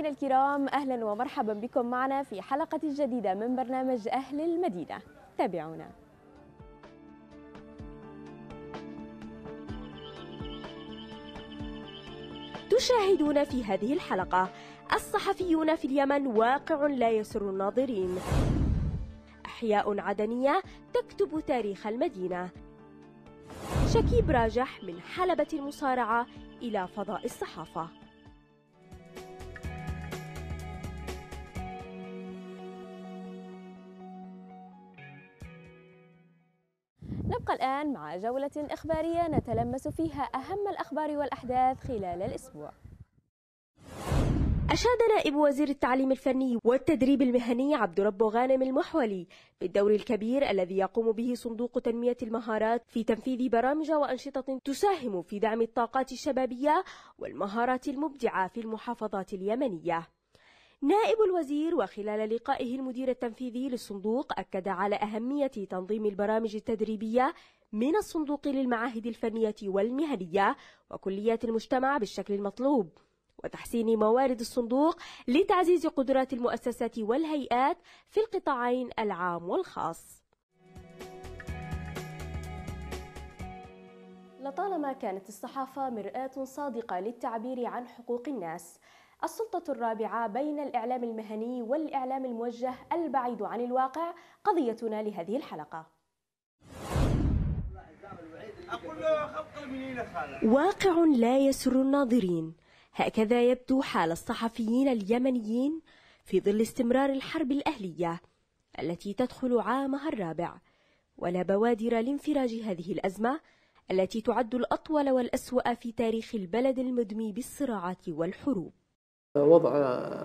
مشاهدينا الكرام أهلا ومرحبا بكم معنا في حلقة جديدة من برنامج أهل المدينة. تابعونا. تشاهدون في هذه الحلقة الصحفيون في اليمن واقع لا يسر الناظرين. أحياء عدنية تكتب تاريخ المدينة. شكيب راجح من حلبة المصارعة إلى فضاء الصحافة. نبقى الآن مع جولة إخبارية نتلمس فيها أهم الأخبار والأحداث خلال الأسبوع أشاد نائب وزير التعليم الفني والتدريب المهني عبد رب غانم المحولي بالدور الكبير الذي يقوم به صندوق تنمية المهارات في تنفيذ برامج وأنشطة تساهم في دعم الطاقات الشبابية والمهارات المبدعة في المحافظات اليمنية. نائب الوزير وخلال لقائه المدير التنفيذي للصندوق أكد على أهمية تنظيم البرامج التدريبية من الصندوق للمعاهد الفنية والمهنية وكليات المجتمع بالشكل المطلوب وتحسين موارد الصندوق لتعزيز قدرات المؤسسات والهيئات في القطاعين العام والخاص. لطالما كانت الصحافة مرآة صادقة للتعبير عن حقوق الناس السلطة الرابعة بين الإعلام المهني والإعلام الموجه البعيد عن الواقع قضيتنا لهذه الحلقة. واقع لا يسر الناظرين. هكذا يبدو حال الصحفيين اليمنيين في ظل استمرار الحرب الأهلية التي تدخل عامها الرابع. ولا بوادر لانفراج هذه الأزمة التي تعد الأطول والأسوأ في تاريخ البلد المدمي بالصراعات والحروب. وضع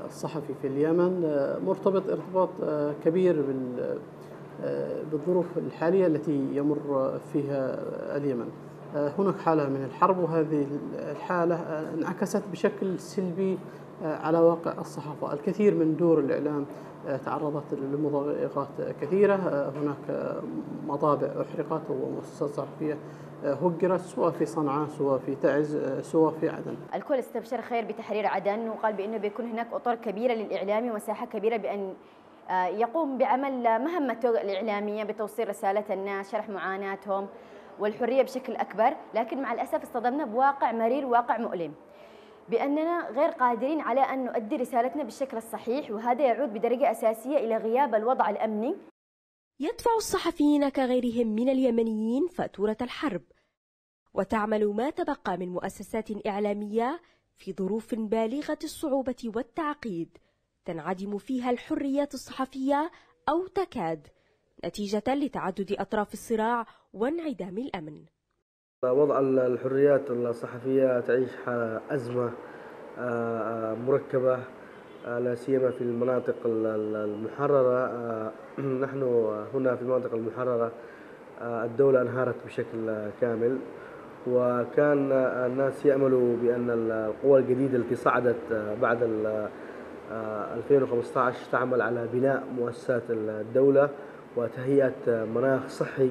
الصحفي في اليمن مرتبط ارتباط كبير بالظروف الحالية التي يمر فيها اليمن. هناك حالة من الحرب وهذه الحالة انعكست بشكل سلبي على واقع الصحافة. الكثير من دور الإعلام تعرضت لمضايقات كثيرة. هناك مطابع أحرقت ومؤسسات صحفية هجرت سواء في صنعاء سواء في تعز سواء في عدن. الكل استبشر خير بتحرير عدن وقال بأنه بيكون هناك أطر كبيرة للإعلام ومساحة كبيرة بأن يقوم بعمل مهمته الإعلامية بتوصيل رسالة الناس شرح معاناتهم والحرية بشكل أكبر لكن مع الأسف اصطدمنا بواقع مرير واقع مؤلم. بأننا غير قادرين على أن نؤدي رسالتنا بالشكل الصحيح وهذا يعود بدرجة أساسية إلى غياب الوضع الأمني. يدفع الصحفيين كغيرهم من اليمنيين فاتورة الحرب. وتعمل ما تبقى من مؤسسات إعلامية في ظروف بالغة الصعوبة والتعقيد تنعدم فيها الحريات الصحفية أو تكاد نتيجة لتعدد أطراف الصراع وانعدام الأمن. وضع الحريات الصحفية تعيش حالة أزمة مركبة لا سيما في المناطق المحررة. نحن هنا في المناطق المحررة الدولة أنهارت بشكل كامل. وكان الناس يأملوا بأن القوى الجديدة التي صعدت بعد 2015 تعمل على بناء مؤسسات الدولة وتهيئة مناخ صحي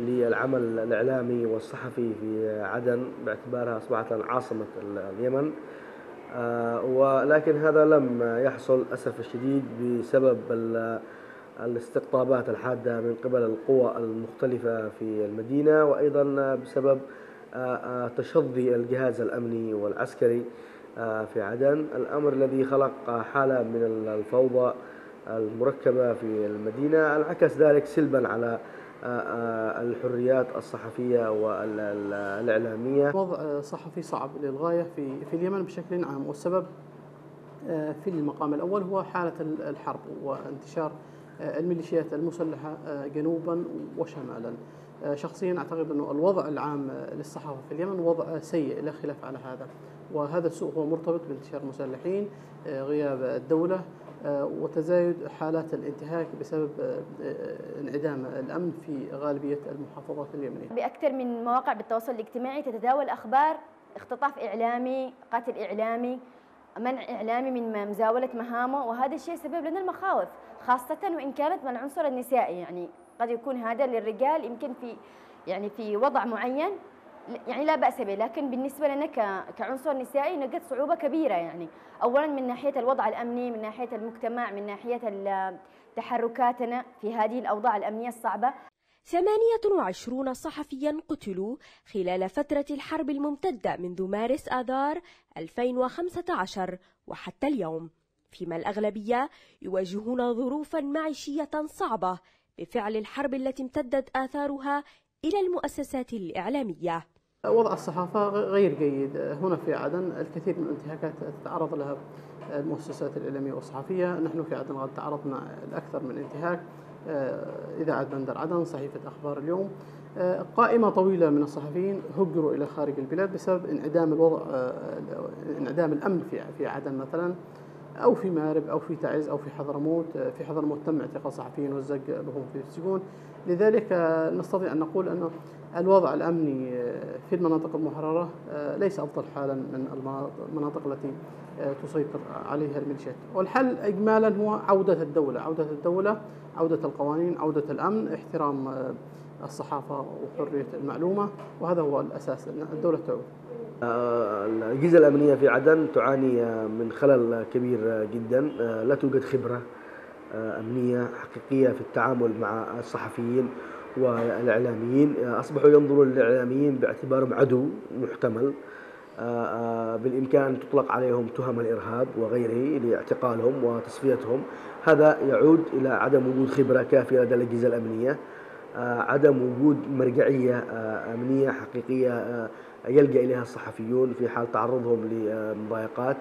للعمل الإعلامي والصحفي في عدن باعتبارها أصبحت عاصمة اليمن. ولكن هذا لم يحصل للأسف الشديد بسبب الاستقطابات الحادة من قبل القوى المختلفة في المدينة وأيضا بسبب تشظي الجهاز الأمني والعسكري في عدن. الأمر الذي خلق حالة من الفوضى المركبة في المدينة انعكس ذلك سلبا على الحريات الصحفية والإعلامية وضع صحفي صعب للغاية في في اليمن بشكل عام والسبب في المقام الأول هو حالة الحرب وانتشار الميليشيات المسلحة جنوبا وشمالا. شخصيا أعتقد أنه الوضع العام للصحافة في اليمن وضع سيء لا خلاف على هذا وهذا السوء هو مرتبط بانتشار المسلحين غياب الدولة وتزايد حالات الانتهاك بسبب انعدام الأمن في غالبية المحافظات اليمنية. بأكثر من مواقع بالتواصل الاجتماعي تتداول أخبار اختطاف إعلامي، قتل إعلامي، منع إعلامي من مزاولة مهامه وهذا الشيء سبب لنا المخاوف خاصة وإن كانت من العنصر النسائي يعني قد يكون هذا للرجال يمكن في يعني في وضع معين يعني لا بأس به. لكن بالنسبة لنا كعنصر نسائي نجد صعوبة كبيرة يعني. اولا من ناحية الوضع الأمني من ناحية المجتمع من ناحية تحركاتنا في هذه الأوضاع الأمنية الصعبة. ثمانية وعشرون صحفيا قتلوا خلال فترة الحرب الممتدة منذ مارس آذار 2015 وحتى اليوم. فيما الأغلبية يواجهون ظروفا معيشية صعبة بفعل الحرب التي امتدت آثارها إلى المؤسسات الإعلامية. وضع الصحافة غير جيد. هنا في عدن الكثير من الانتهاكات تتعرض لها المؤسسات الإعلامية والصحفية. نحن في عدن قد تعرضنا الأكثر من انتهاك. إذاعة بندر عدن صحيفة أخبار اليوم. قائمة طويلة من الصحفيين هجروا إلى خارج البلاد بسبب انعدام الوضع انعدام الأمن في عدن مثلا. أو في مارب أو في تعز أو في حضرموت في حضرموت تم اعتقال صحفيين والزج لهم في السجون. لذلك نستطيع أن نقول أن الوضع الأمني في المناطق المحررة ليس أفضل حالا من المناطق التي تسيطر عليها الميليشيات. والحل إجمالا هو عودة الدولة عودة الدولة عودة القوانين عودة الأمن احترام الصحافة وحرية المعلومة وهذا هو الأساس أن الدولة تعود. الأجهزة الأمنية في عدن تعاني من خلل كبير جدا. لا توجد خبرة أمنية حقيقية في التعامل مع الصحفيين والإعلاميين. أصبحوا ينظرون للإعلاميين باعتبارهم عدو محتمل. بالإمكان تطلق عليهم تهم الإرهاب وغيره لاعتقالهم وتصفيتهم. هذا يعود إلى عدم وجود خبرة كافية لدى الأجهزة الأمنية. عدم وجود مرجعية أمنية حقيقية يلجأ إليها الصحفيون في حال تعرضهم لمضايقات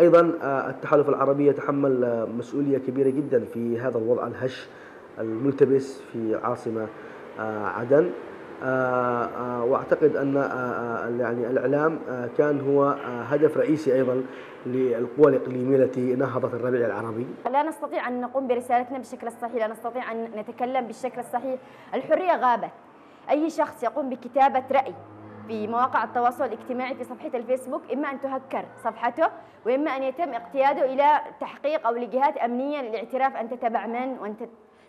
أيضا التحالف العربي يتحمل مسؤولية كبيرة جدا في هذا الوضع الهش الملتبس في عاصمة عدن وأعتقد أن يعني الإعلام كان هو هدف رئيسي أيضا للقوى الإقليمية التي نهضت الربيع العربي. لا نستطيع أن نقوم برسالتنا بالشكل الصحيح، لا نستطيع أن نتكلم بالشكل الصحيح، الحرية غابت. أي شخص يقوم بكتابة رأي في مواقع التواصل الاجتماعي في صفحة الفيسبوك إما أن تهكر صفحته وإما أن يتم اقتياده إلى تحقيق أو لجهات أمنية للاعتراف أنت تبع من وأنت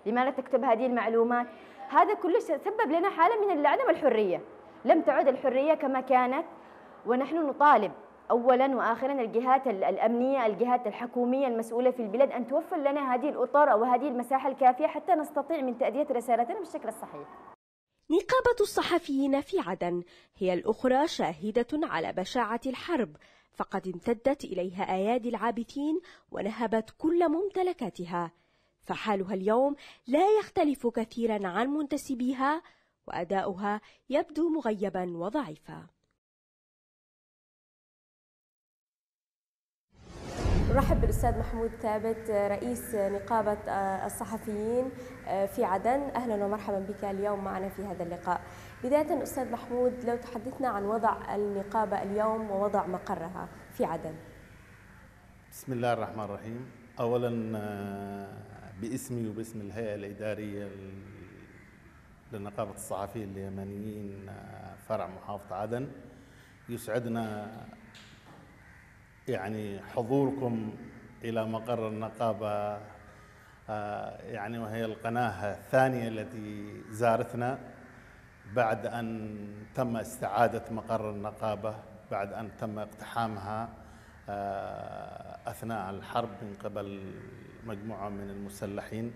لماذا تكتب هذه المعلومات. هذا كله سبب لنا حالة من عدم الحرية لم تعد الحرية كما كانت ونحن نطالب اولا واخرا الجهات الأمنية الجهات الحكومية المسؤولة في البلاد أن توفر لنا هذه الأطر أو هذه المساحة الكافية حتى نستطيع من تأدية رسالتنا بالشكل الصحيح. نقابة الصحفيين في عدن هي الأخرى شاهدة على بشاعة الحرب فقد امتدت إليها أيادي العابثين ونهبت كل ممتلكاتها. فحالها اليوم لا يختلف كثيرا عن منتسبيها وأداؤها يبدو مغيبا وضعيفا. نرحب بالأستاذ محمود ثابت رئيس نقابة الصحفيين في عدن. أهلا ومرحبا بك اليوم معنا في هذا اللقاء. بداية أستاذ محمود لو تحدثنا عن وضع النقابة اليوم ووضع مقرها في عدن. بسم الله الرحمن الرحيم. اولا باسمي وباسم الهيئة الإدارية لنقابة الصحفيين اليمنيين فرع محافظة عدن. يسعدنا يعني حضوركم إلى مقر النقابة آه، يعني وهي القناة الثانية التي زارتنا بعد أن تم استعادة مقر النقابة بعد أن تم اقتحامها آه، أثناء الحرب من قبل مجموعة من المسلحين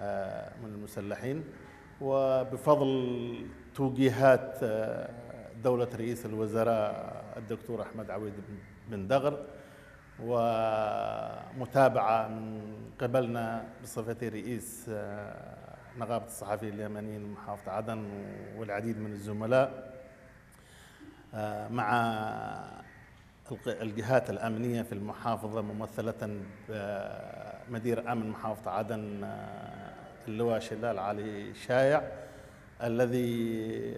آه، من المسلحين. وبفضل توجيهات دولة رئيس الوزراء الدكتور أحمد عويد بن دغر ومتابعة من قبلنا بصفتي رئيس آه، نقابة الصحفيين اليمنيين محافظة عدن والعديد من الزملاء آه، مع الجهات الأمنية في المحافظة ممثلة بمدير أمن محافظة عدن آه، اللواء شلال علي شايع الذي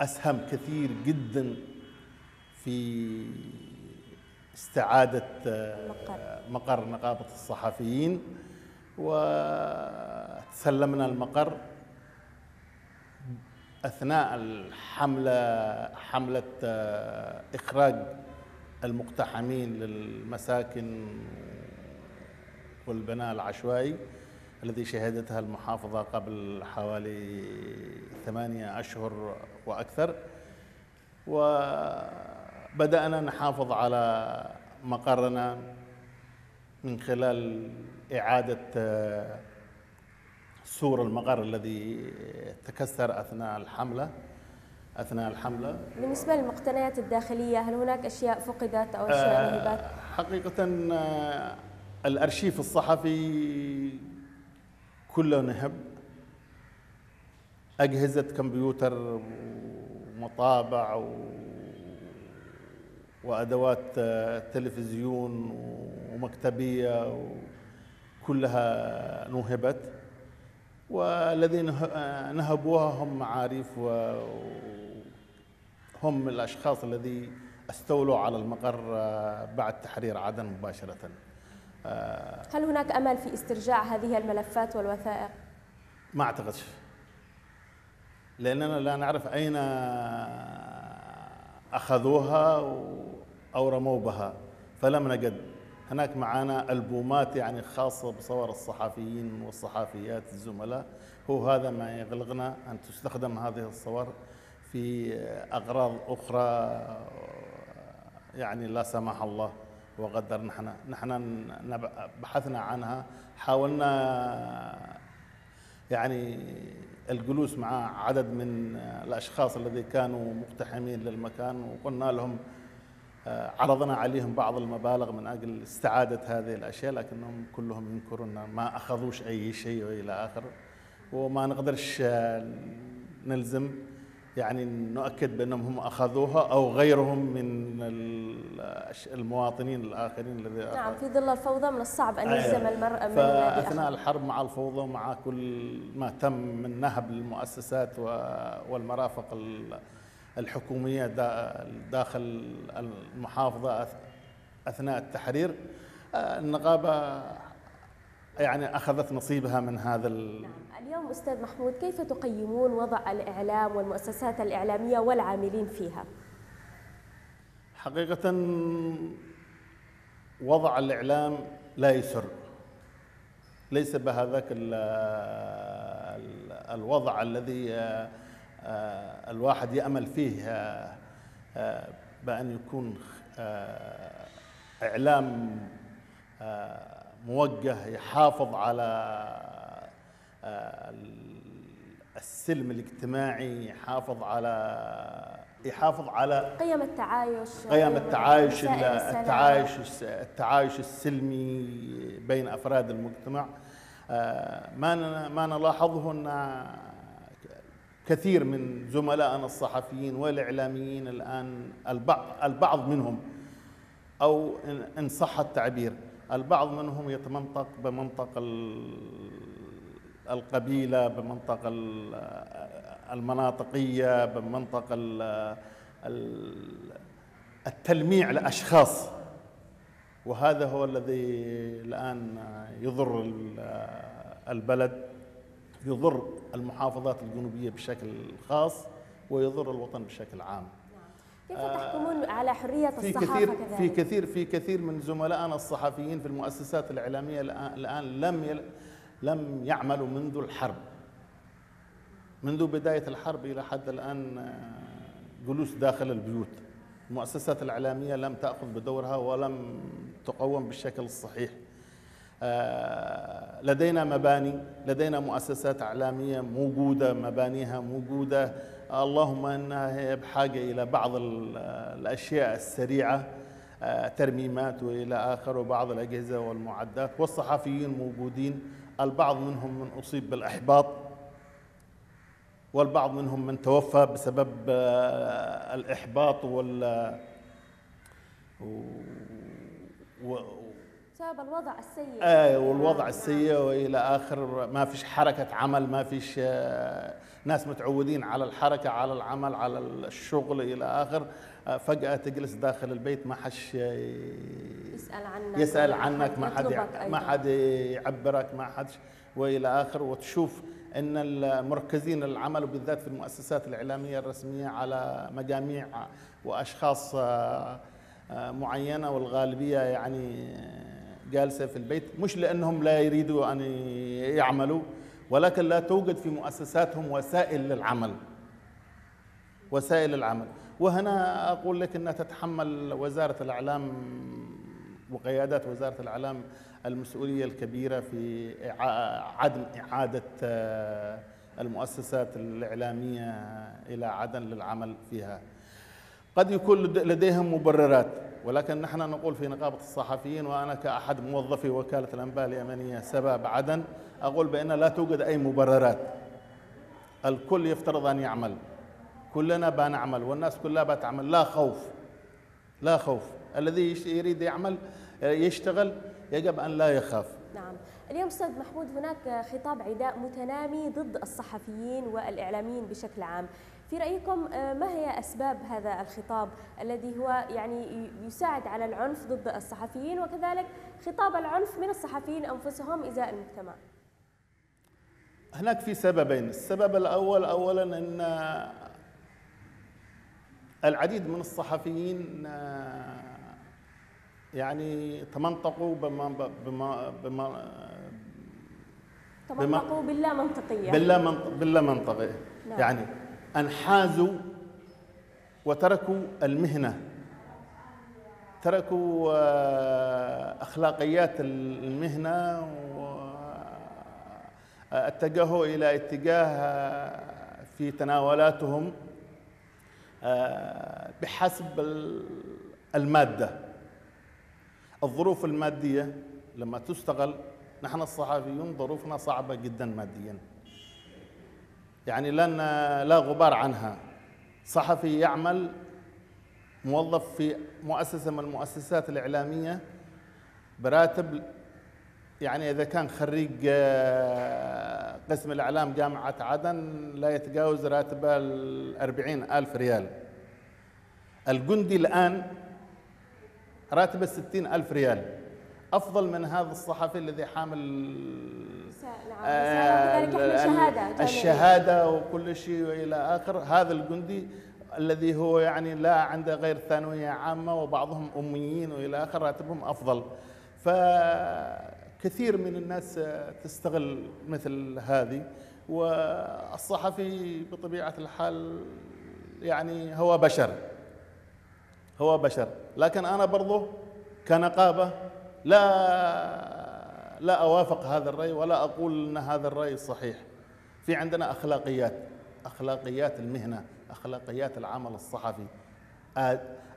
أسهم كثير جدا في استعادة مقر. نقابة الصحفيين وسلمنا المقر أثناء الحملة حملة آه، إخراج المقتحمين للمساكن والبناء العشوائي الذي شهدتها المحافظة قبل حوالي ثمانية أشهر وأكثر. وبدأنا نحافظ على مقرنا من خلال إعادة سور المقر الذي تكسر أثناء الحملة أثناء الحملة بالنسبة للمقتنيات الداخلية هل هناك أشياء فقدت أو أشياء آه، نهبت؟ حقيقة آه، الأرشيف الصحفي كله نهب أجهزة كمبيوتر ومطابع و... وأدوات آه، تلفزيون ومكتبية كلها نهبت والذين آه، نهبوها هم معاريف وهم الأشخاص الذي استولوا على المقر آه، بعد تحرير عدن مباشرة. هل هناك أمل في استرجاع هذه الملفات والوثائق؟ ما أعتقدش. لأننا لا نعرف أين أخذوها أو رموا بها. فلم نجد. هناك معنا ألبومات يعني خاصة بصور الصحفيين والصحفيات الزملاء. هو هذا ما يغلقنا أن تستخدم هذه الصور في أغراض أخرى يعني لا سمح الله وقدر. نحن نحن بحثنا عنها. حاولنا يعني الجلوس مع عدد من الأشخاص الذي كانوا مقتحمين للمكان وقلنا لهم آه، عرضنا عليهم بعض المبالغ من أجل استعادة هذه الأشياء لكنهم كلهم ينكرون ما أخذوش أي شيء وإلى آخره وما نقدرش آه، نلزم. يعني نؤكد بأنهم هم أخذوها أو غيرهم من المواطنين الآخرين الذي نعم في ظل الفوضى من الصعب أن يلزم المرء من فأثناء الحرب مع الفوضى ومع كل ما تم من نهب للمؤسسات والمرافق الحكومية داخل المحافظة أثناء التحرير النقابة يعني أخذت نصيبها من هذا نعم. اليوم أستاذ محمود كيف تقيمون وضع الإعلام والمؤسسات الإعلامية والعاملين فيها؟ حقيقة وضع الإعلام لا يسر ليس بهذاك الوضع الذي آه، آه، الواحد يأمل فيه آه، بأن يكون إعلام موجه يحافظ على آه، السلم الاجتماعي يحافظ على يحافظ على قيم التعايش قيم التعايش التعايش التعايش السلمي بين أفراد المجتمع. آه، ما ما نلاحظه أن كثير من زملائنا الصحفيين والإعلاميين الآن البعض البعض منهم أو ان صح التعبير البعض منهم يتمنطق بمنطق القبيلة بمنطق المناطقية بمنطق التلميع لأشخاص. وهذا هو الذي الآن يضر البلد يضر المحافظات الجنوبية بشكل خاص ويضر الوطن بشكل عام. كيف تحكمون على حرية في الصحافة كثير كذلك؟ في كثير في كثير من زملائنا الصحفيين في المؤسسات الإعلامية الآن لم يل لم يعملوا منذ الحرب. منذ بداية الحرب إلى حد الآن آه، جلوس داخل البيوت. المؤسسات الإعلامية لم تأخذ بدورها ولم تقوم بالشكل الصحيح. آه، لدينا مباني لدينا مؤسسات إعلامية موجودة مبانيها موجودة. اللهم أنها هي بحاجة إلى بعض الأشياء السريعة آه، ترميمات وإلى آخر وبعض الأجهزة والمعدات والصحفيين موجودين. البعض منهم من أصيب بالإحباط والبعض منهم من توفى بسبب آه، الإحباط وال بسبب الوضع السيء. آه والوضع السيء وإلى آخر ما فيش حركة عمل ما فيش آه ناس متعودين على الحركة على العمل على الشغل إلى آخر. آه فجأة تجلس داخل البيت ما حش يسأل عنك. يسأل عنك ما حد ما حد يعبرك ما حد وإلى اخر وتشوف إن المركزين العمل بالذات في المؤسسات الإعلامية الرسمية على مجاميع وأشخاص آه، آه، معينة والغالبية يعني جالسة في البيت. مش لأنهم لا يريدوا أن يعملوا ولكن لا توجد في مؤسساتهم وسائل للعمل. وسائل العمل. وهنا أقول لك أنها تتحمل وزارة الإعلام وقيادات وزارة الإعلام المسؤولية الكبيرة في عدم إعادة آه، المؤسسات الإعلامية إلى عدن للعمل فيها. قد يكون لديهم مبررات ولكن نحن نقول في نقابة الصحفيين وأنا كأحد موظفي وكالة الأنباء اليمنية سبب عدن أقول بأن لا توجد أي مبررات. الكل يفترض أن يعمل. كلنا بنعمل والناس كلها بتعمل. لا خوف. لا خوف. الذي يريد يعمل يشتغل يجب أن لا يخاف. نعم. اليوم أستاذ محمود هناك خطاب عداء متنامي ضد الصحفيين والإعلاميين بشكل عام. في رأيكم آه، ما هي أسباب هذا الخطاب الذي هو يعني يساعد على العنف ضد الصحفيين؟ وكذلك خطاب العنف من الصحفيين أنفسهم إزاء المجتمع. هناك في سببين. السبب الأول أولا أن العديد من الصحفيين آه، يعني تمنطقوا بما بما بما تمنطقوا باللا منطقية. باللا منطق باللا منطقية. نعم. يعني انحازوا وتركوا المهنة. تركوا آه، أخلاقيات المهنة واتجهوا إلى اتجاه آه، في تناولاتهم. بحسب المادة. الظروف المادية لما تستغل نحن الصحفيون ظروفنا صعبة جدا ماديا. يعني لن لا غبار عنها. صحفي يعمل موظف في مؤسسة من المؤسسات الإعلامية براتب يعني إذا كان خريج آه، قسم الإعلام جامعة عدن لا يتجاوز راتبه ال ألف ريال. الجندي الآن راتبه ستين ألف ريال. أفضل من هذا الصحفي الذي حامل آه الشهادة الشهادة وكل شيء وإلى آخر. هذا الجندي الذي هو يعني لا عنده غير ثانوية عامة وبعضهم أميين وإلى آخر راتبهم أفضل. فكثير من الناس تستغل مثل هذه والصحفي بطبيعة الحال يعني هو بشر هو بشر. لكن أنا برضه كنقابة لا لا أوافق هذا الرأي ولا أقول أن هذا الرأي صحيح. في عندنا أخلاقيات أخلاقيات المهنة أخلاقيات العمل الصحفي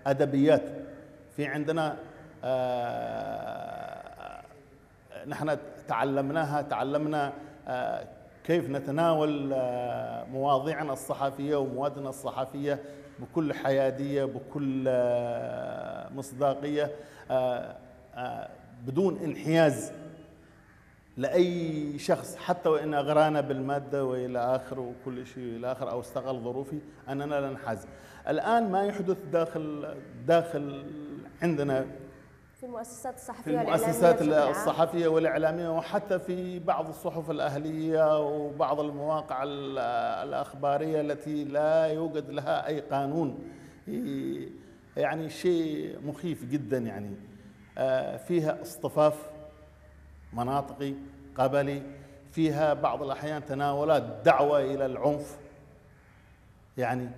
أدبيات. في عندنا آه، نحن تعلمناها تعلمنا آه، كيف نتناول آه، مواضيعنا الصحفية وموادنا الصحفية بكل حيادية بكل مصداقية بدون انحياز لأي شخص حتى وإن أغرانا بالمادة وإلى اخره وكل شيء إلى اخره أو استغل ظروفي أننا لا ننحاز. الآن ما يحدث داخل داخل عندنا في المؤسسات الصحفية في المؤسسات الصحفية والإعلامية وحتى في بعض الصحف الأهلية وبعض المواقع الأخبارية التي لا يوجد لها أي قانون. يعني شيء مخيف جدا يعني. آه، فيها اصطفاف مناطقي قبلي فيها بعض الأحيان تناولات دعوة إلى العنف. يعني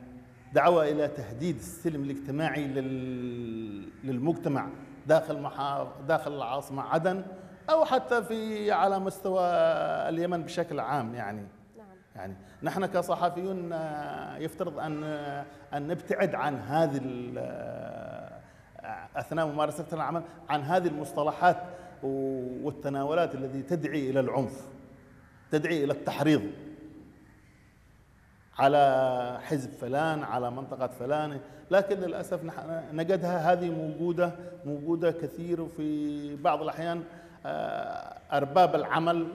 دعوة إلى تهديد السلم الاجتماعي للمجتمع. داخل داخل العاصمة عدن أو حتى في على مستوى اليمن بشكل عام يعني نعم. يعني نحن كصحفيون آه، يفترض أن أن نبتعد عن هذه أثناء ممارسة العمل عن هذه المصطلحات والتناولات التي تدعي إلى العنف تدعي إلى التحريض على حزب فلان على منطقة فلان لكن للأسف نجدها هذه موجودة موجودة كثير وفي بعض الأحيان آه، أرباب العمل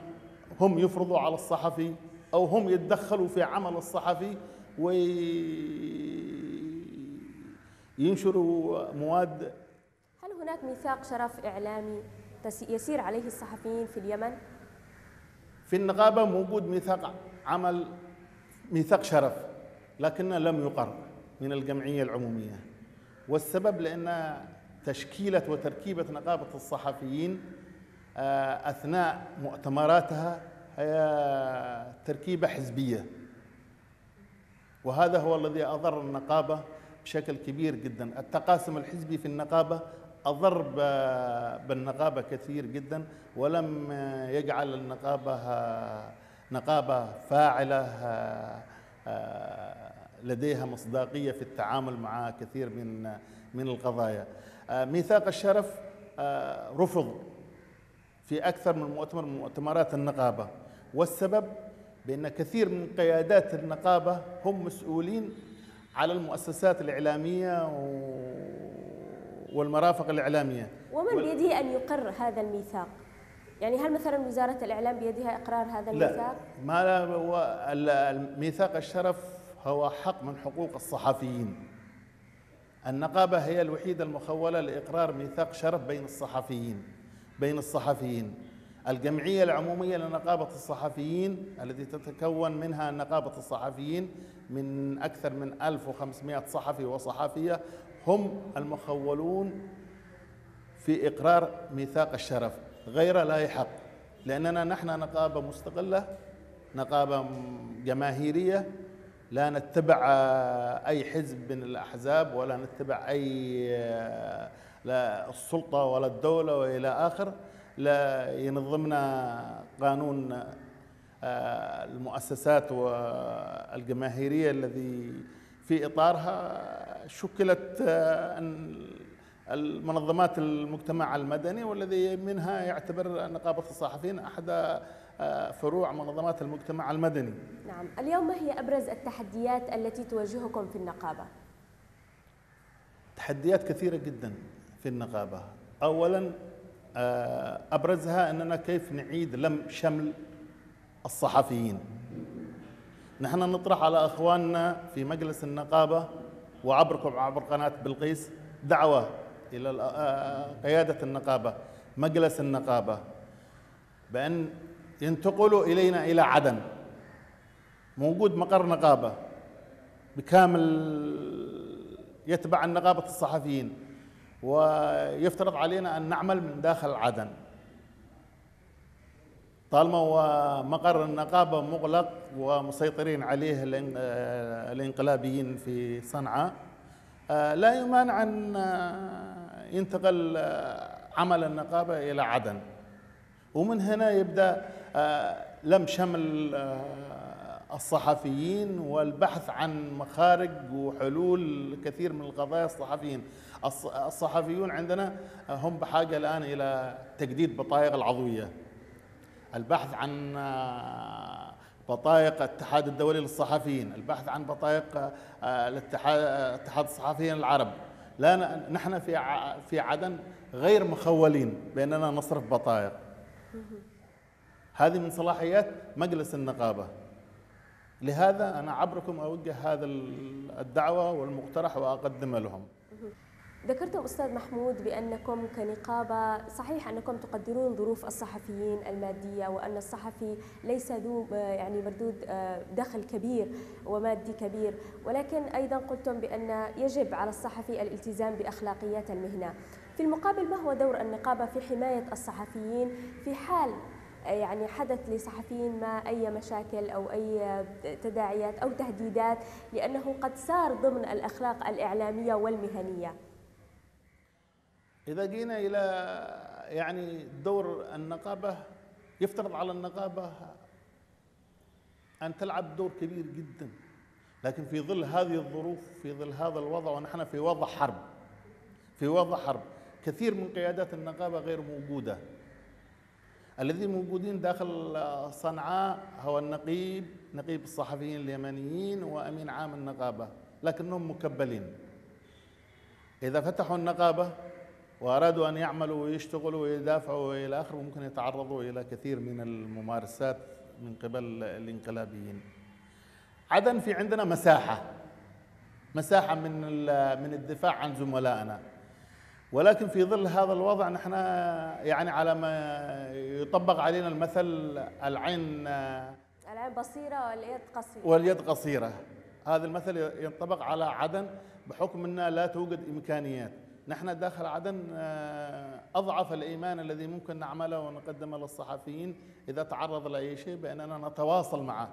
هم يفرضوا على الصحفي أو هم يتدخلوا في عمل الصحفي وينشروا مواد هل هناك ميثاق شرف إعلامي يسير عليه الصحفيين في اليمن؟ في النقابة موجود ميثاق عمل ميثاق شرف لكنه لم يقر من الجمعية العمومية. والسبب لأن تشكيلة وتركيبة نقابة الصحفيين آه، أثناء مؤتمراتها هي تركيبة حزبية. وهذا هو الذي أضر النقابة بشكل كبير جدا. التقاسم الحزبي في النقابة أضر بالنقابة كثير جدا ولم يجعل النقابة نقابة فاعلة آه، لديها مصداقية في التعامل مع كثير من من القضايا. آه، ميثاق الشرف آه، رفض في أكثر من مؤتمر من مؤتمرات النقابة. والسبب بأن كثير من قيادات النقابة هم مسؤولين على المؤسسات الإعلامية والمرافق الإعلامية. ومن بيده أن يقر هذا الميثاق؟ يعني هل مثلا وزارة الإعلام بيدها إقرار هذا الميثاق؟ لا ما لا هو الميثاق الشرف هو حق من حقوق الصحفيين. النقابة هي الوحيدة المخولة لإقرار ميثاق شرف بين الصحفيين بين الصحفيين. الجمعية العمومية لنقابة الصحفيين التي تتكون منها نقابة الصحفيين من أكثر من 1500 صحفي وصحفية هم المخولون في إقرار ميثاق الشرف. غير لا يحق لأننا نحن نقابة مستقلة نقابة جماهيرية لا نتبع أي حزب من الأحزاب ولا نتبع أي لا السلطة ولا الدولة وإلى آخر. لا ينظمنا قانون آه، المؤسسات والجماهيرية الذي في إطارها شكلت آه، المنظمات المجتمع المدني والذي منها يعتبر نقابة الصحفيين أحد آه، فروع منظمات المجتمع المدني. نعم. اليوم ما هي أبرز التحديات التي تواجهكم في النقابة؟ تحديات كثيرة جدا في النقابة. أولا آه، أبرزها أننا كيف نعيد لم شمل الصحفيين. نحن نطرح على أخواننا في مجلس النقابة وعبركم عبر قناة بلقيس دعوة إلى قيادة النقابة مجلس النقابة بأن ينتقلوا إلينا إلى عدن موجود مقر نقابة بكامل يتبع النقابة الصحفيين ويفترض علينا أن نعمل من داخل عدن. طالما هو مقر النقابة مغلق ومسيطرين عليه الإنقلابيين في صنعاء لا يمانع أن ينتقل عمل النقابة إلى عدن. ومن هنا يبدأ آه، لم شمل آه، الصحفيين والبحث عن مخارج وحلول كثير من القضايا الصحفيين. الصحفيون عندنا هم بحاجة الآن إلى تجديد بطايق العضوية. البحث عن آه، بطايق الاتحاد الدولي للصحفيين. البحث عن بطايق الاتحاد اتحاد الصحفيين العرب. لا نحن في في عدن غير مخولين باننا نصرف بطايق هذه من صلاحيات مجلس النقابة. لهذا أنا عبركم أوجه هذا الدعوة والمقترح وأقدم لهم. ذكرتم أستاذ محمود بأنكم كنقابة صحيح أنكم تقدرون ظروف الصحفيين المادية وأن الصحفي ليس ذو يعني مردود آه، دخل كبير ومادي كبير ولكن أيضا قلتم بأن يجب على الصحفي الالتزام بأخلاقيات المهنة. في المقابل ما هو دور النقابة في حماية الصحفيين في حال آه، يعني حدث لصحفيين ما أي مشاكل أو أي تداعيات أو تهديدات لأنه قد سار ضمن الأخلاق الإعلامية والمهنية. إذا جينا إلى يعني دور النقابة يفترض على النقابة أن تلعب دور كبير جدا لكن في ظل هذه الظروف في ظل هذا الوضع ونحن في وضع حرب في وضع حرب كثير من قيادات النقابة غير موجودة. الذين موجودين داخل صنعاء هو النقيب نقيب الصحفيين اليمنيين وأمين عام النقابة لكنهم مكبلين. إذا فتحوا النقابة وأرادوا أن يعملوا ويشتغلوا ويدافعوا إلى آخره ممكن يتعرضوا إلى كثير من الممارسات من قبل الانقلابيين. عدن في عندنا مساحة مساحة من من الدفاع عن زملائنا. ولكن في ظل هذا الوضع نحن يعني على ما يطبق علينا المثل العين العين بصيرة واليد قصيرة. واليد قصيرة. هذا المثل ينطبق على عدن بحكم أنها لا توجد إمكانيات. نحن داخل عدن آه، أضعف الإيمان الذي ممكن نعمله ونقدمه للصحفيين إذا تعرض لأي شيء بأننا نتواصل معه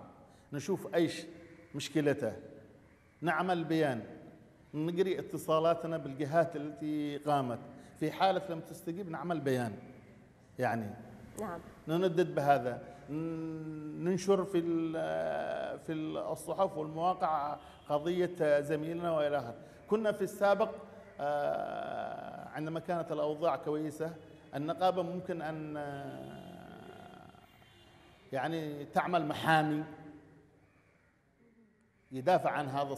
نشوف أيش مشكلته نعمل بيان نقري اتصالاتنا بالجهات التي قامت في حالة لم تستجيب نعمل بيان يعني نعم. نندد بهذا ننشر في في الصحف والمواقع قضية زميلنا وإلى آخره كنا في السابق عندما كانت الأوضاع كويسة النقابة ممكن أن آه، يعني تعمل محامي يدافع عن هذا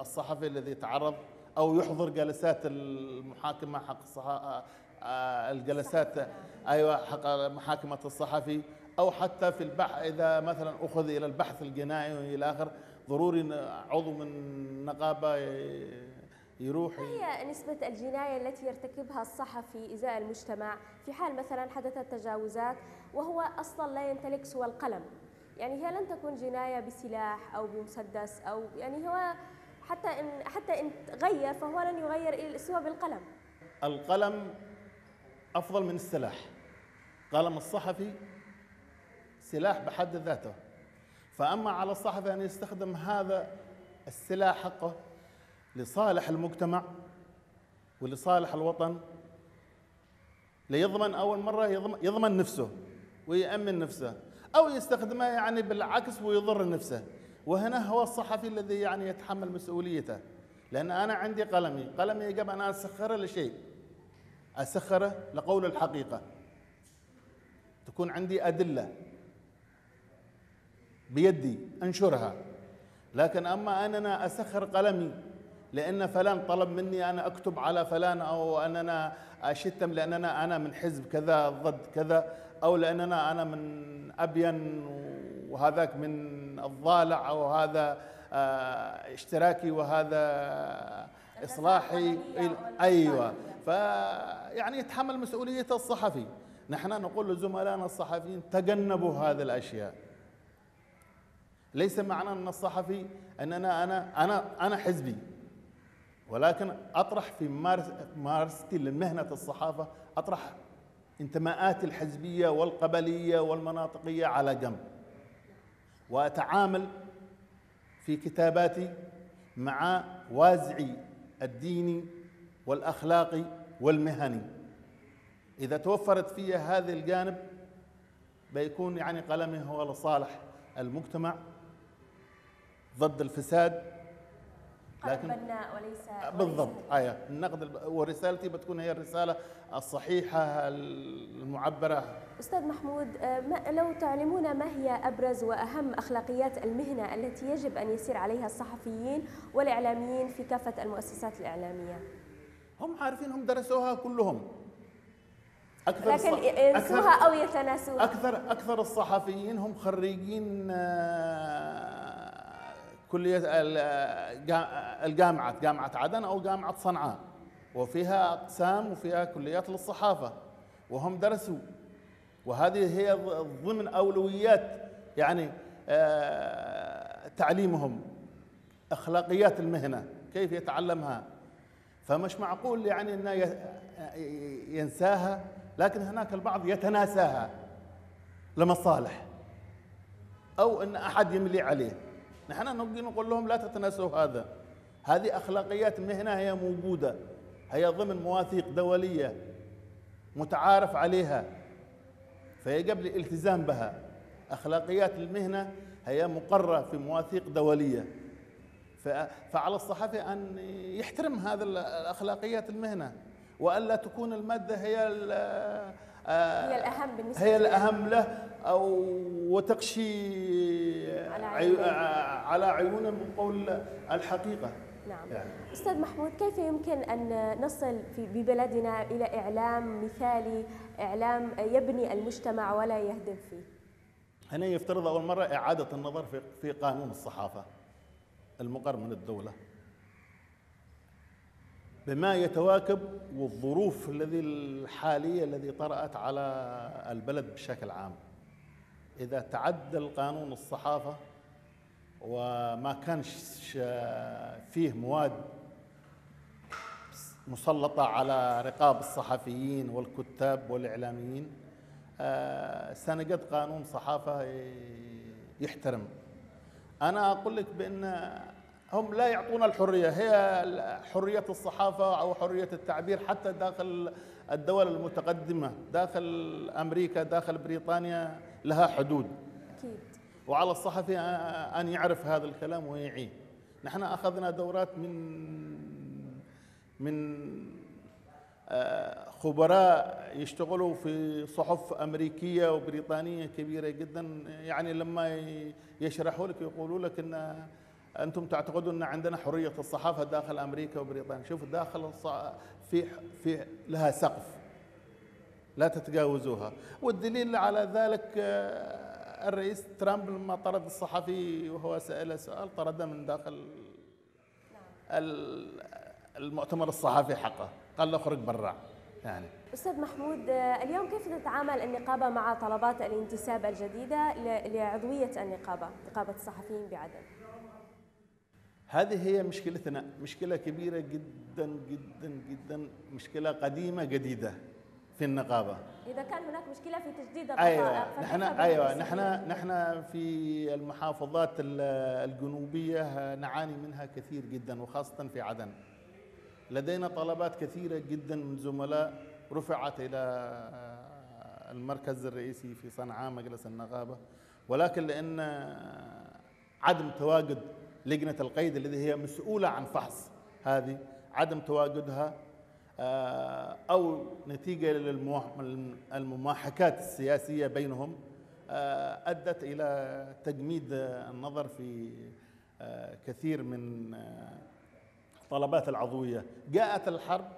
الصحفي الذي تعرض أو يحضر جلسات المحاكمة حق آه، الجلسات أيوه حق محاكمة الصحفي أو حتى في البحث إذا مثلا أخذ إلى البحث الجنائي والى آخر ضروري عضو من نقابه يروح ما هي نسبة الجناية التي يرتكبها الصحفي إزاء المجتمع؟ في حال مثلا حدثت تجاوزات وهو أصلا لا يمتلك سوى القلم. يعني هي لن تكون جناية بسلاح أو بمسدس أو يعني هو حتى إن حتى إن غير فهو لن يغير سوى بالقلم. القلم أفضل من السلاح. قلم الصحفي سلاح بحد ذاته. فأما على الصحفي أن يستخدم هذا السلاح حقه لصالح المجتمع ولصالح الوطن ليضمن أول مرة يضمن نفسه ويأمن نفسه أو يستخدمها يعني بالعكس ويضر نفسه. وهنا هو الصحفي الذي يعني يتحمل مسؤوليته. لأن أنا عندي قلمي قلمي يجب أن أسخره لشيء أسخره لقول الحقيقة. تكون عندي أدلة بيدي أنشرها. لكن أما أننا أسخر قلمي لأن فلان طلب مني أنا أكتب على فلان أو أننا أشتم لأننا أنا من حزب كذا ضد كذا أو لأننا أنا من أبين وهذاك من الضالع أو هذا آه، اشتراكي وهذا إصلاحي. أيوة. فيعني يتحمل مسؤولية الصحفي. نحن نقول لزملائنا الصحفيين تجنبوا هذه الأشياء. ليس معنى أن الصحفي أننا أنا أنا أنا حزبي. ولكن أطرح في ممارستي لمهنة الصحافة أطرح انتماءاتي الحزبية والقبلية والمناطقية على جنب. وأتعامل في كتاباتي مع وازعي الديني والأخلاقي والمهني. إذا توفرت في هذا الجانب بيكون يعني قلمي هو لصالح المجتمع ضد الفساد لكن بناء وليس بالضبط. آية. النقد ورسالتي بتكون هي الرسالة الصحيحة المعبرة. أستاذ محمود آه، لو تعلمون ما هي أبرز وأهم أخلاقيات المهنة التي يجب أن يسير عليها الصحفيين والإعلاميين في كافة المؤسسات الإعلامية؟ هم عارفين هم درسوها كلهم. أكثر لكن ينسوها أو يتناسوها؟ أكثر أكثر الصحفيين هم خريجين آه، كلية الجامعة جامعة عدن أو جامعة صنعاء. وفيها أقسام وفيها كليات للصحافة. وهم درسوا. وهذه هي ضمن أولويات يعني آه، تعليمهم أخلاقيات المهنة كيف يتعلمها. فمش معقول يعني أنه ينساها لكن هناك البعض يتناساها لمصالح. أو أن أحد يملي عليه. نحن نبقي نقول لهم لا تتناسوا هذا. هذه أخلاقيات المهنة هي موجودة. هي ضمن مواثيق دولية متعارف عليها. فيجب الالتزام بها. أخلاقيات المهنة هي مقررة في مواثيق دولية. فعلى الصحفي أن يحترم هذا الأخلاقيات المهنة. وألا تكون المادة هي هي الأهم بالنسبة هي الأهم له أو وتقشي على, عيونه من قول الحقيقة. نعم. يعني. أستاذ محمود كيف يمكن أن نصل في ببلدنا إلى إعلام مثالي إعلام يبني المجتمع ولا يهدم فيه؟ هنا يفترض أول مرة إعادة النظر في في قانون الصحافة المقر من الدولة. بما يتواكب والظروف الذي الحالية الذي طرأت على البلد بشكل عام. إذا تعدل قانون الصحافة وما كانش فيه مواد مسلطة على رقاب الصحفيين والكتاب والإعلاميين آه، سنجد قانون صحافة يحترم. أنا أقول لك بأن هم لا يعطون الحرية. هي حرية الصحافة أو حرية التعبير حتى داخل الدول المتقدمة. داخل أمريكا داخل بريطانيا لها حدود. أكيد. وعلى الصحفي أن يعرف هذا الكلام ويعيه نحن أخذنا دورات من من آه، خبراء يشتغلوا في صحف أمريكية وبريطانية كبيرة جدا. يعني لما يشرحوا لك يقولوا لك أن أنتم تعتقدون أن عندنا حرية الصحافة داخل أمريكا وبريطانيا؟ شوف داخل في في لها سقف لا تتجاوزوها. والدليل على ذلك آه، الرئيس ترامب لما طرد الصحفي وهو سأله سؤال طرده من داخل المؤتمر الصحفي حقه. قال له اخرج برا. يعني أستاذ محمود اليوم كيف تتعامل النقابة مع طلبات الانتساب الجديدة لعضوية النقابة نقابة الصحفيين بعدن؟ هذه هي مشكلتنا مشكلة كبيرة جدا جدا جدا مشكلة قديمة جديدة في النقابة. إذا كان هناك مشكلة في تجديد أيوه نحن أيوه نحن نحن في المحافظات الجنوبية نعاني منها كثير جدا وخاصة في عدن. لدينا طلبات كثيرة جدا من زملاء رفعت إلى المركز الرئيسي في صنعاء مجلس النقابة. ولكن لأن عدم تواجد لجنة القيد الذي هي مسؤولة عن فحص هذه عدم تواجدها آه، أو نتيجة للمماحكات السياسية بينهم آه، أدت إلى تجميد النظر في آه، كثير من طلبات العضوية. جاءت الحرب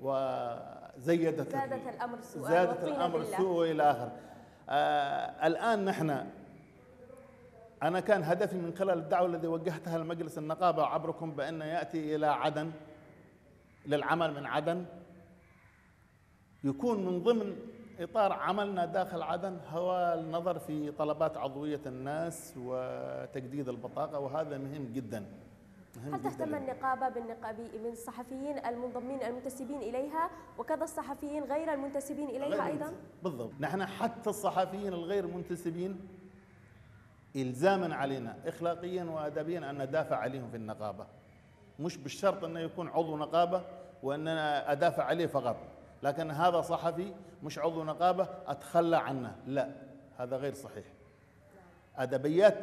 وزيدت زادت الأمر سوء زادت الأمر سوء إلى آخر. الآن نحن أنا كان هدفي من خلال الدعوة التي وجهتها لمجلس النقابة عبركم بأن يأتي إلى عدن للعمل من عدن. يكون من ضمن إطار عملنا داخل عدن هو النظر في طلبات عضوية الناس وتجديد البطاقة وهذا مهم جداً. هل تهتم النقابة بالنقابي بالصحفيين المنضمين المنتسبين إليها وكذا الصحفيين غير المنتسبين إليها أيضا؟ بالضبط. نحن حتى الصحفيين الغير منتسبين إلزاما علينا إخلاقيا وأدبيا أن ندافع عليهم في النقابة. مش بالشرط أنه يكون عضو نقابة وأننا أدافع عليه فقط لكن هذا صحفي مش عضو نقابة أتخلى عنه. لا هذا غير صحيح. أدبيات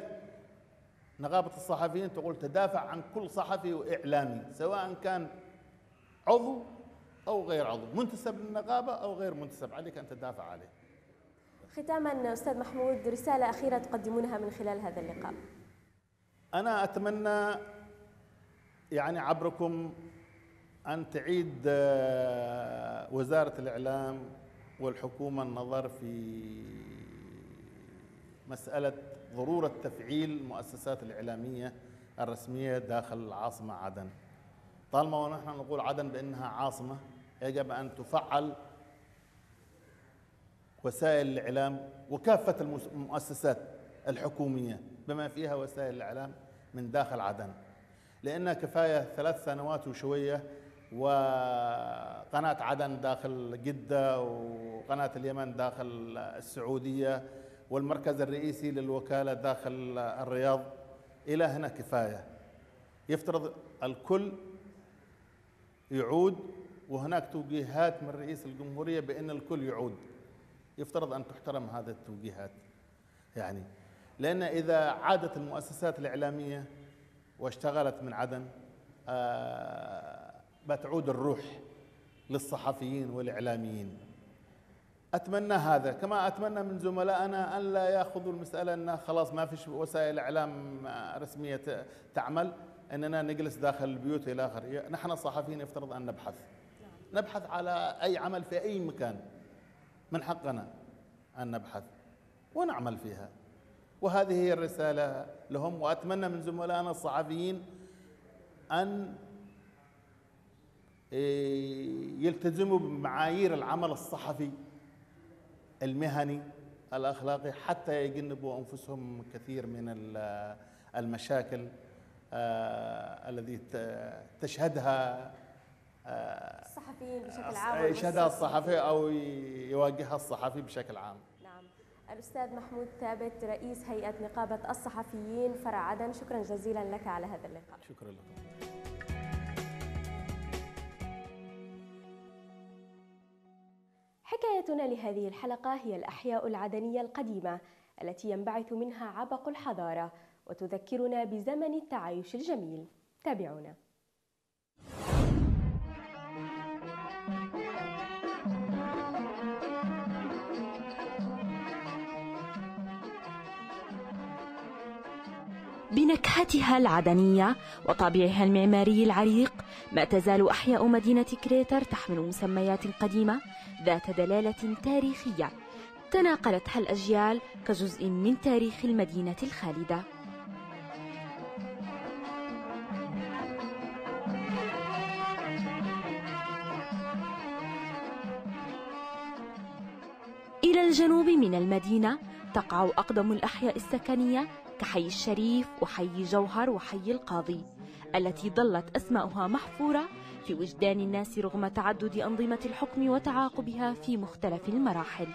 نقابة الصحفيين تقول تدافع عن كل صحفي وإعلامي سواء كان عضو أو غير عضو منتسب للنقابة أو غير منتسب عليك أن تدافع عليه. ختاما أستاذ محمود رسالة أخيرة تقدمونها من خلال هذا اللقاء. أنا أتمنى يعني عبركم أن تعيد آه، وزارة الإعلام والحكومة النظر في مسألة ضرورة تفعيل المؤسسات الإعلامية الرسمية داخل العاصمة عدن. طالما ونحن نقول عدن بأنها عاصمة يجب أن تفعل وسائل الإعلام وكافة المؤسسات الحكومية بما فيها وسائل الإعلام من داخل عدن. لأن كفاية ثلاث سنوات وشوية وقناة عدن داخل جدة وقناة اليمن داخل السعودية والمركز الرئيسي للوكالة داخل الرياض. إلى هنا كفاية. يفترض الكل يعود وهناك توجيهات من رئيس الجمهورية بأن الكل يعود. يفترض أن تحترم هذه التوجيهات. يعني لأن إذا عادت المؤسسات الإعلامية واشتغلت من عدن آه بتعود الروح للصحفيين والإعلاميين. أتمنى هذا. كما أتمنى من زملائنا أن لا يأخذوا المسألة أن خلاص ما فيش وسائل إعلام رسمية تعمل إننا نجلس داخل البيوت إلى اخره نحن الصحفيين يفترض أن نبحث. نبحث على أي عمل في أي مكان. من حقنا أن نبحث ونعمل فيها. وهذه هي الرسالة لهم وأتمنى من زملائنا الصحفيين أن إيه، يلتزموا بمعايير العمل الصحفي المهني الأخلاقي حتى يجنبوا أنفسهم كثير من المشاكل آه، الذي تشهدها الصحفيين بشكل عام إرشادات الصحفي أو يواجهها الصحفي بشكل عام. نعم. الأستاذ محمود ثابت رئيس هيئة نقابة الصحفيين فرع عدن شكرا جزيلا لك على هذا اللقاء. شكرا لكم. حكايتنا لهذه الحلقة هي الأحياء العدنية القديمة التي ينبعث منها عبق الحضارة وتذكرنا بزمن التعايش الجميل. تابعونا. بنكهتها العدنية وطابعها المعماري العريق ما تزال أحياء مدينة كريتر تحمل مسميات قديمة ذات دلالة تاريخية. تناقلتها الأجيال كجزء من تاريخ المدينة الخالدة؟ إلى الجنوب من المدينة تقع أقدم الأحياء السكنية كحي الشريف وحي جوهر وحي القاضي التي ظلت أسماؤها محفورة في وجدان الناس رغم تعدد أنظمة الحكم وتعاقبها في مختلف المراحل.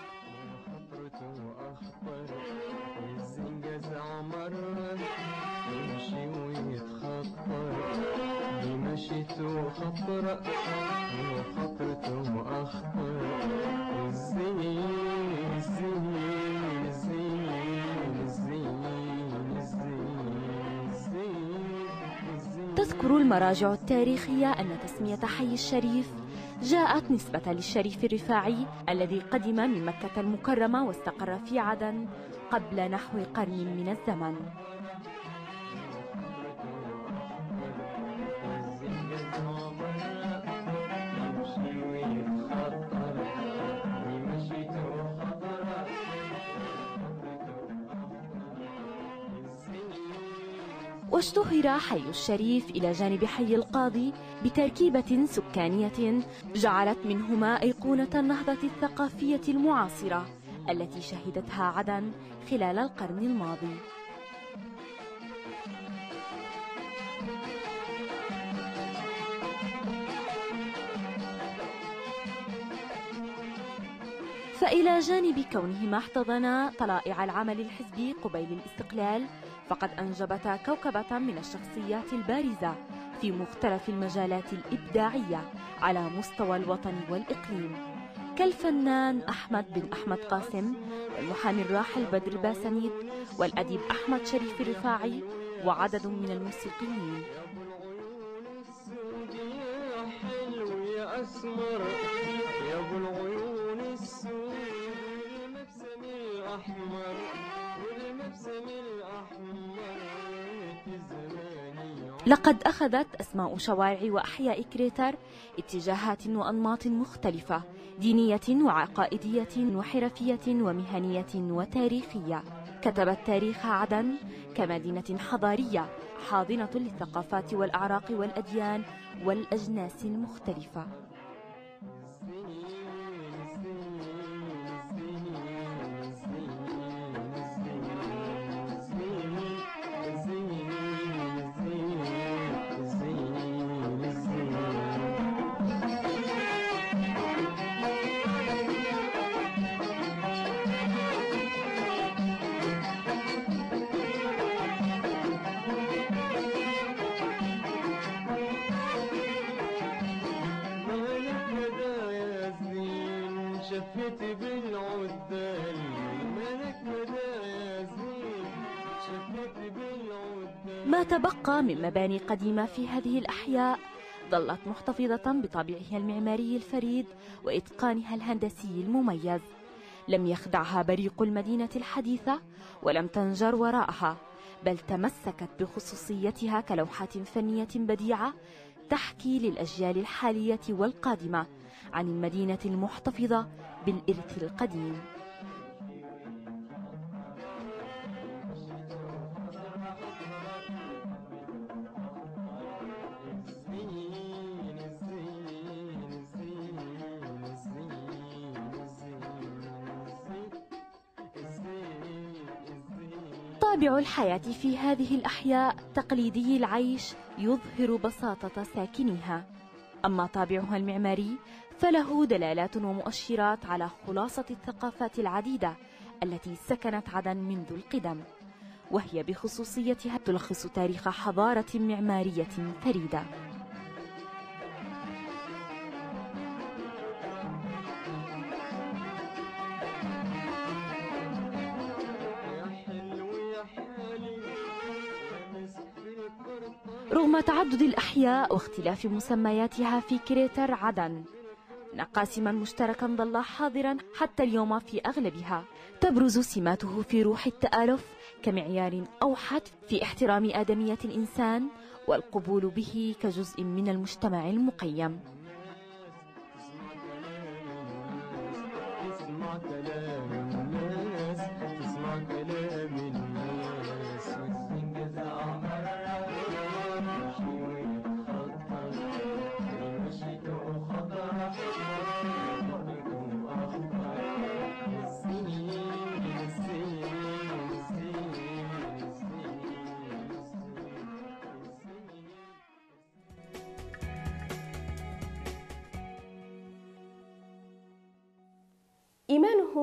الزين تذكر المراجع التاريخية أن تسمية حي الشريف جاءت نسبة للشريف الرفاعي الذي قدم من مكة المكرمة واستقر في عدن قبل نحو قرن من الزمن. واشتهر حي الشريف إلى جانب حي القاضي بتركيبة سكانية جعلت منهما أيقونة النهضة الثقافية المعاصرة التي شهدتها عدن خلال القرن الماضي. فإلى جانب كونهما احتضنا طلائع العمل الحزبي قبيل الاستقلال فقد أنجبتا كوكبة من الشخصيات البارزة في مختلف المجالات الإبداعية على مستوى الوطن والإقليم. كالفنان أحمد بن أحمد قاسم والمحامي الراحل بدر باسنيد والأديب أحمد شريف الرفاعي وعدد من الموسيقيين. أسمر يا أبو العيون لقد أخذت أسماء شوارع وأحياء كريتر اتجاهات وأنماط مختلفة دينية وعقائدية وحرفية ومهنية وتاريخية. كتبت تاريخ عدن كمدينة حضارية حاضنة للثقافات والأعراق والأديان والأجناس المختلفة. من مباني قديمة في هذه الأحياء ظلت محتفظة بطابعها المعماري الفريد وإتقانها الهندسي المميز. لم يخدعها بريق المدينة الحديثة ولم تنجر وراءها بل تمسكت بخصوصيتها كلوحات فنية بديعة تحكي للأجيال الحالية والقادمة عن المدينة المحتفظة بالإرث القديم. طابع الحياة في هذه الأحياء تقليدي العيش يظهر بساطة ساكنيها. أما طابعها المعماري فله دلالات ومؤشرات على خلاصة الثقافات العديدة التي سكنت عدن منذ القدم وهي بخصوصيتها تلخص تاريخ حضارة معمارية فريدة. تعدد الأحياء واختلاف مسمياتها في كريتر عدن. أن قاسما مشتركا ظل حاضرا حتى اليوم في أغلبها. تبرز سماته في روح التآلف كمعيار أوحد في احترام آدمية الإنسان والقبول به كجزء من المجتمع المقيم.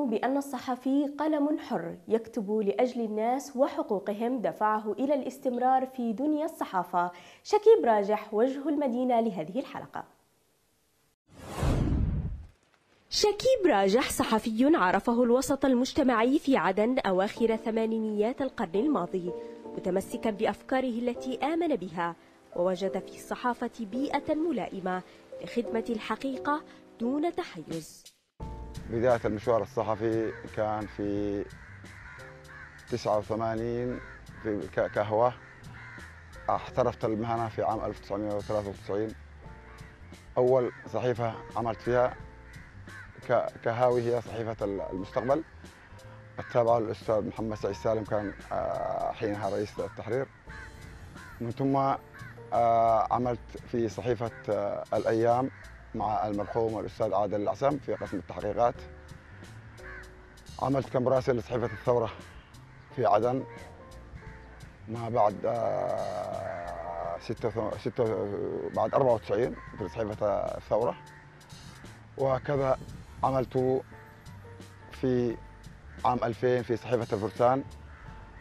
بأن الصحفي قلم حر يكتب لأجل الناس وحقوقهم دفعه إلى الاستمرار في دنيا الصحافة. شكيب راجح وجه المدينة لهذه الحلقة. شكيب راجح صحفي عرفه الوسط المجتمعي في عدن أواخر ثمانينيات القرن الماضي متمسكا بأفكاره التي آمن بها ووجد في الصحافة بيئة ملائمة لخدمة الحقيقة دون تحيز. بداية المشوار الصحفي كان في 89 في كهوة. احترفت المهنة في عام 1993 أول صحيفة عملت فيها كهاوي هي صحيفة المستقبل. التابعة للأستاذ محمد سعيد سالم كان آه، حينها رئيس التحرير من ثم آه، عملت في صحيفة آه، الأيام مع المرحوم الأستاذ عادل العسم في قسم التحقيقات. عملت كمراسل لصحيفة الثورة في عدن ما بعد آه، ستة ستة بعد 94 في صحيفة الثورة. وكذا عملت في عام 2000 في صحيفة الفرسان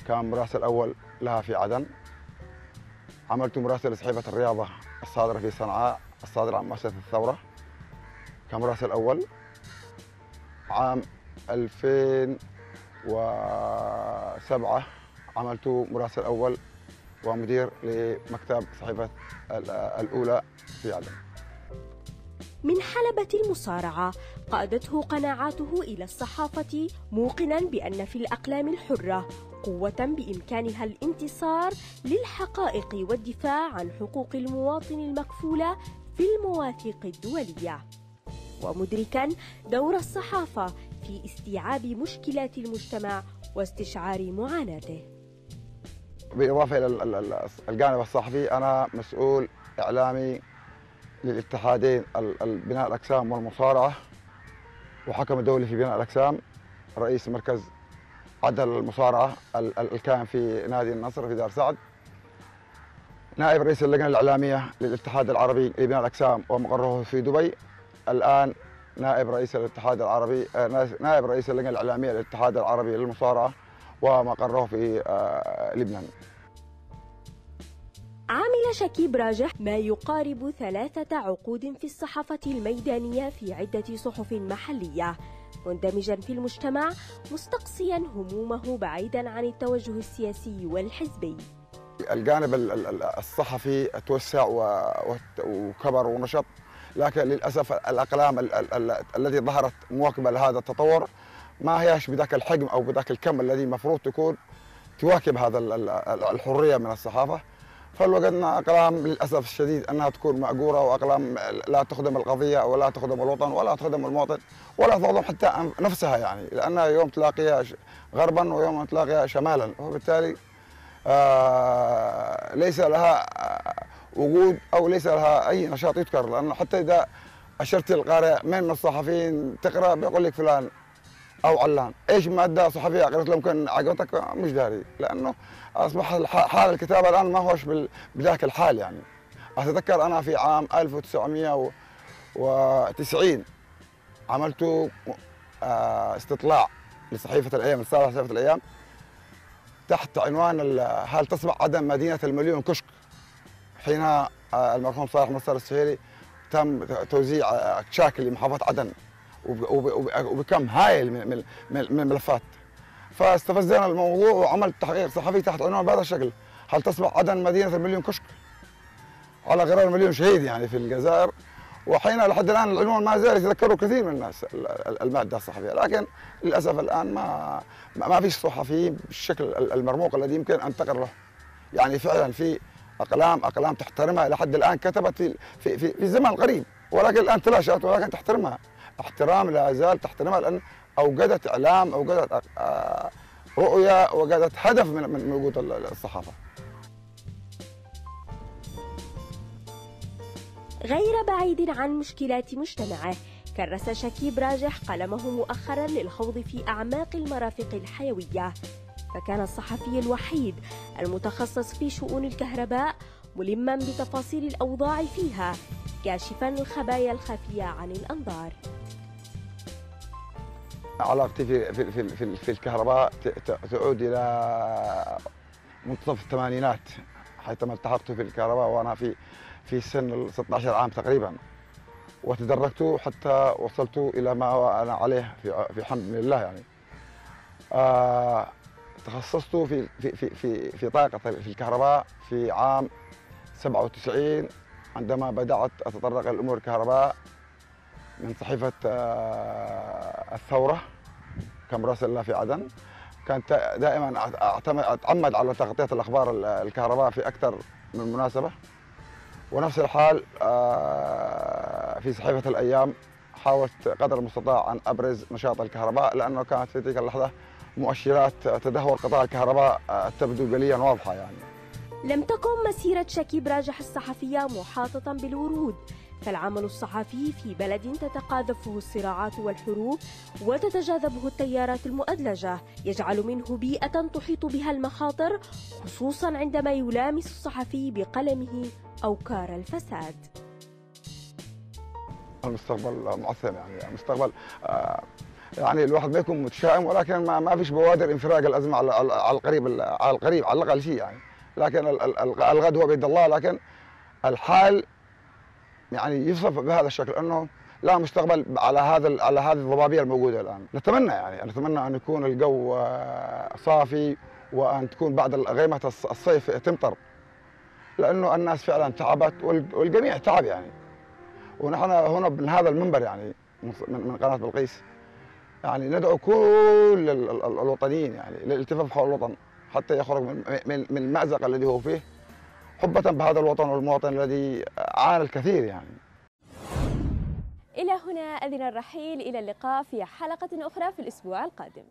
كان مراسل أول لها في عدن. عملت مراسل لصحيفة الرياضة الصادرة في صنعاء. الصادر عن مؤسسة الثورة. كمراسل أول عام 2007 عملت مراسل أول ومدير لمكتب صحيفة الأولى في عدن. من حلبة المصارعة قادته قناعاته إلى الصحافة موقنا بأن في الأقلام الحرة قوة بإمكانها الانتصار للحقائق والدفاع عن حقوق المواطن المكفولة في المواثيق الدولية. ومدركا دور الصحافة في استيعاب مشكلات المجتمع واستشعار معاناته. بالإضافة إلى الجانب الصحفي أنا مسؤول إعلامي للاتحادين بناء الأجسام والمصارعة وحكم الدولي في بناء الأجسام رئيس مركز عدل المصارعة الكائن في نادي النصر في دار سعد. نائب رئيس اللجنة الإعلامية للاتحاد العربي لبناء الأجسام ومقره في دبي. الآن نائب رئيس الاتحاد العربي آه، نائب رئيس اللجنة الإعلامية للاتحاد العربي للمصارعة ومقره في آه، لبنان. عمل شكيب راجح ما يقارب ثلاثة عقود في الصحافة الميدانية في عدة صحف محلية. مندمجا في المجتمع مستقصيا همومه بعيدا عن التوجه السياسي والحزبي. الجانب الصحفي توسع وكبر ونشط لكن للأسف الأقلام التي ظهرت مواكبة لهذا التطور ما هياش بذاك الحجم أو بذاك الكم الذي المفروض تكون تواكب هذا الحرية من الصحافة. فوجدنا أقلام للأسف الشديد أنها تكون مأجورة وأقلام لا تخدم القضية ولا تخدم الوطن ولا تخدم المواطن ولا تخدم حتى نفسها يعني لأنها يوم تلاقيها غربا ويوم تلاقيها شمالا. وبالتالي ليس لها وجود أو ليس لها أي نشاط يذكر لأنه حتى إذا أشرت القارئ من الصحفيين تقرأ بيقول لك فلان أو علان. إيش مادة صحفية؟ قريت له يمكن عجبتك مش داري لأنه أصبح حال الكتابة الآن ما هوش بذاك الحال يعني. أتذكر أنا في عام 1990 عملت آه، استطلاع لصحيفة الأيام صحيفه الأيام. تحت عنوان هل تصبح عدن مدينة المليون كشك؟ حين آه، المرحوم صالح مصر السهيلي تم توزيع شاكل لمحافظة عدن وبكم هائل من الملفات. فاستفزنا الموضوع وعملت تحقيق صحفي تحت عنوان بهذا الشكل. هل تصبح عدن مدينة المليون كشك؟ على غرار مليون شهيد يعني في الجزائر. وحين لحد الآن العنوان ما زال يتذكره كثير من الناس المادة الصحفية. لكن للأسف الآن ما ما فيش صحفي بالشكل المرموق الذي يمكن أن تقر له. يعني فعلا في اقلام أقلام تحترمها لحد الآن كتبت في في في, في الزمن القريب ولكن الآن تلاشت ولكن تحترمها. احترام لا زال تحترمها لأن أوجدت إعلام أوجدت آه، رؤية أوجدت هدف من وجود الصحافة. غير بعيد عن مشكلات مجتمعه. كرس شكيب راجح قلمه مؤخرا للخوض في أعماق المرافق الحيوية. فكان الصحفي الوحيد المتخصص في شؤون الكهرباء ملما بتفاصيل الأوضاع فيها كاشفا الخبايا الخفية عن الأنظار. علاقتي في في في, في, في الكهرباء تعود إلى منتصف الثمانينات حيثما التحقت في الكهرباء وأنا في في سن 16 عام تقريبا. وتدرجت حتى وصلت إلى ما أنا عليه في في حمد لله يعني. آه تخصصت في في في في في طاقة في الكهرباء في عام 97 عندما بدأت أتطرق لامور الكهرباء من صحيفة آه الثورة كمراسل الله في عدن. كانت دائما أتعمد على تغطية الأخبار الكهرباء في أكثر من مناسبة. ونفس الحال آه، في صحيفة الأيام حاولت قدر المستطاع أن أبرز نشاط الكهرباء لأنه كانت في تلك اللحظة مؤشرات تدهور قطاع الكهرباء آه، تبدو جليا واضحة يعني. لم تكن مسيرة شكيب راجح الصحفية محاطة بالورود. فالعمل الصحفي في بلد تتقاذفه الصراعات والحروب وتتجاذبه التيارات المؤدلجة يجعل منه بيئة تحيط بها المخاطر خصوصا عندما يلامس الصحفي بقلمه أوكار الفساد. المستقبل معثم يعني المستقبل آه، يعني الواحد ما يكون متشائم ولكن ما, ما فيش بوادر انفراج الأزمة على على القريب على القريب على الأقل شيء يعني. لكن الغد هو بيد الله لكن الحال يعني يوصف بهذا الشكل إنه لا مستقبل على هذا على هذه الضبابية الموجودة الآن. نتمنى يعني نتمنى أن يكون الجو آه، صافي وأن تكون بعد غيمة الصيف تمطر. لأنه الناس فعلا تعبت والجميع تعب يعني. ونحن هنا من هذا المنبر يعني من قناة بلقيس. يعني ندعو كل الوطنيين يعني للالتفاف حول الوطن حتى يخرج من من المأزق الذي هو فيه. حبة بهذا الوطن والمواطن الذي عانى الكثير يعني. إلى هنا أذن الرحيل إلى اللقاء في حلقة أخرى في الأسبوع القادم.